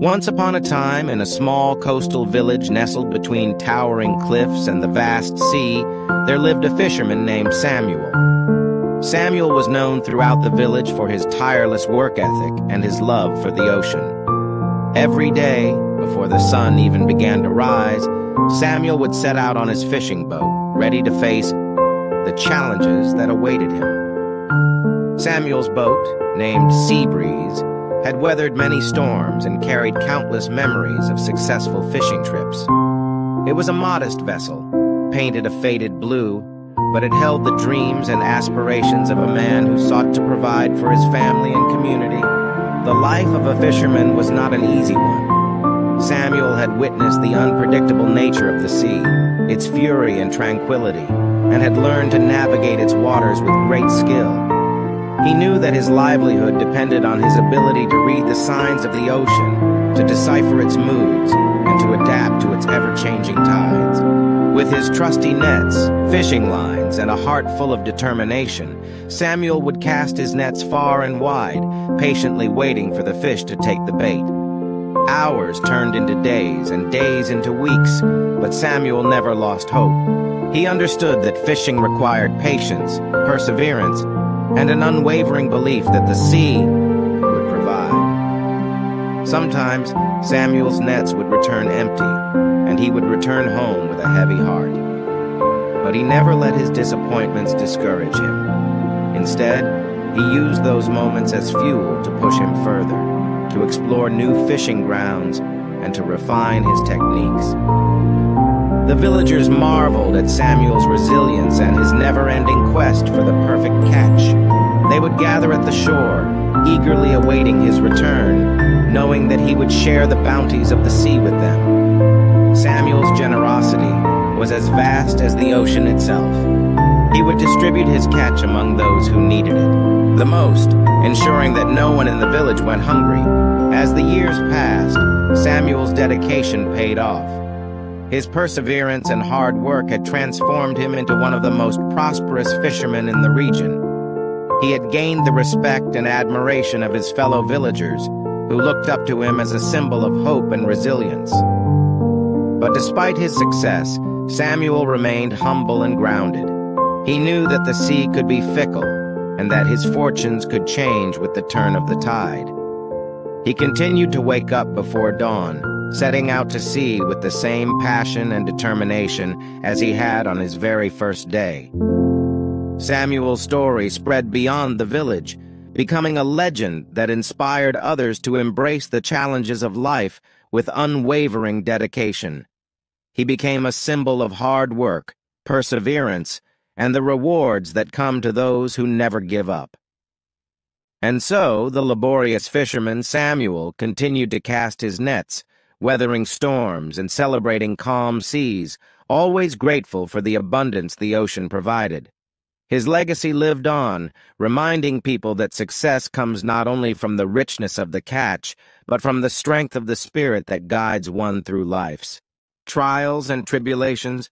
Once upon a time, in a small coastal village nestled between towering cliffs and the vast sea, there lived a fisherman named Samuel. Samuel was known throughout the village for his tireless work ethic and his love for the ocean. Every day, before the sun even began to rise, Samuel would set out on his fishing boat, ready to face the challenges that awaited him. Samuel's boat, named Seabreeze, had weathered many storms and carried countless memories of successful fishing trips. It was a modest vessel, painted a faded blue, but it held the dreams and aspirations of a man who sought to provide for his family and community. The life of a fisherman was not an easy one. Samuel had witnessed the unpredictable nature of the sea, its fury and tranquility, and had learned to navigate its waters with great skill. He knew that his livelihood depended on his ability to read the signs of the ocean, to decipher its moods, and to adapt to its ever-changing tides. With his trusty nets, fishing lines, and a heart full of determination, Samuel would cast his nets far and wide, patiently waiting for the fish to take the bait. Hours turned into days and days into weeks, but Samuel never lost hope. He understood that fishing required patience, perseverance, and an unwavering belief that the sea would provide. Sometimes Samuel's nets would return empty, and he would return home with a heavy heart. But he never let his disappointments discourage him. Instead, he used those moments as fuel to push him further, to explore new fishing grounds, and to refine his techniques. The villagers marveled at Samuel's resilience and his never-ending quest for the perfect catch. They would gather at the shore, eagerly awaiting his return, knowing that he would share the bounties of the sea with them. Samuel's generosity was as vast as the ocean itself. He would distribute his catch among those who needed it, the most, ensuring that no one in the village went hungry. As the years passed, Samuel's dedication paid off. His perseverance and hard work had transformed him into one of the most prosperous fishermen in the region. He had gained the respect and admiration of his fellow villagers, who looked up to him as a symbol of hope and resilience. But despite his success, Samuel remained humble and grounded. He knew that the sea could be fickle, and that his fortunes could change with the turn of the tide. He continued to wake up before dawn, setting out to sea with the same passion and determination as he had on his very first day. Samuel's story spread beyond the village, becoming a legend that inspired others to embrace the challenges of life with unwavering dedication. He became a symbol of hard work, perseverance, and the rewards that come to those who never give up. And so the laborious fisherman Samuel continued to cast his nets, weathering storms and celebrating calm seas, always grateful for the abundance the ocean provided. His legacy lived on, reminding people that success comes not only from the richness of the catch, but from the strength of the spirit that guides one through life's trials and tribulations,